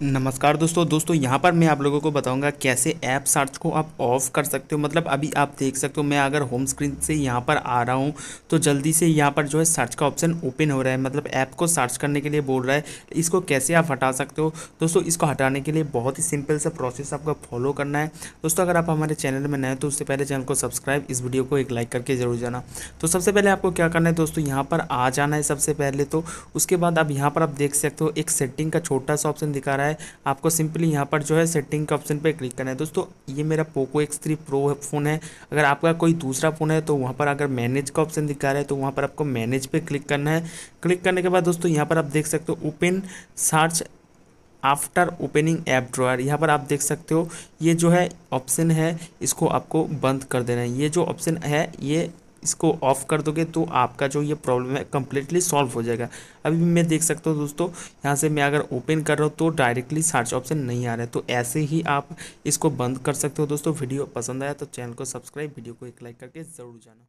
नमस्कार दोस्तों दोस्तों, यहाँ पर मैं आप लोगों को बताऊँगा कैसे ऐप सर्च को आप ऑफ़ कर सकते हो। मतलब अभी आप देख सकते हो, मैं अगर होम स्क्रीन से यहाँ पर आ रहा हूँ तो जल्दी से यहाँ पर जो है सर्च का ऑप्शन ओपन हो रहा है। मतलब ऐप को सर्च करने के लिए बोल रहा है, इसको कैसे आप हटा सकते हो? दोस्तों, इसको हटाने के लिए बहुत ही सिंपल सा प्रोसेस आपको फॉलो करना है। दोस्तों, अगर आप हमारे चैनल में नए तो उससे पहले चैनल को सब्सक्राइब, इस वीडियो को एक लाइक करके ज़रूर जाना। तो सबसे पहले आपको क्या करना है दोस्तों, यहाँ पर आ जाना है सबसे पहले तो उसके बाद आप यहाँ पर आप देख सकते हो, एक सेटिंग का छोटा सा ऑप्शन दिखा रहा है। आपको सिंपली यहाँ पर जो है सेटिंग के ऑप्शन पे क्लिक करना है। दोस्तों, ये मेरा Poco X three Pro phone है। अगर आपका कोई दूसरा फ़ोन है तो वहाँ पर अगर मैनेज का ऑप्शन दिखा रहा है तो वहाँ पर आपको मैनेज पे क्लिक करना है। क्लिक करने के बाद दोस्तों, यहाँ पर आप देख सकते हो open search after opening app drawer यहाँ पर आप देख सकते हो, ये जो है ऑप्शन है, इसको आपको बंद कर देना है। ये जो ऑप्शन है, ये इसको ऑफ़ कर दोगे तो आपका जो ये प्रॉब्लम है कम्प्लीटली सॉल्व हो जाएगा। अभी मैं देख सकता हूँ दोस्तों, यहाँ से मैं अगर ओपन कर रहा हूँ तो डायरेक्टली सर्च ऑप्शन नहीं आ रहा है। तो ऐसे ही आप इसको बंद कर सकते हो दोस्तों। वीडियो पसंद आया तो चैनल को सब्सक्राइब वीडियो को एक लाइक करके ज़रूर जाना।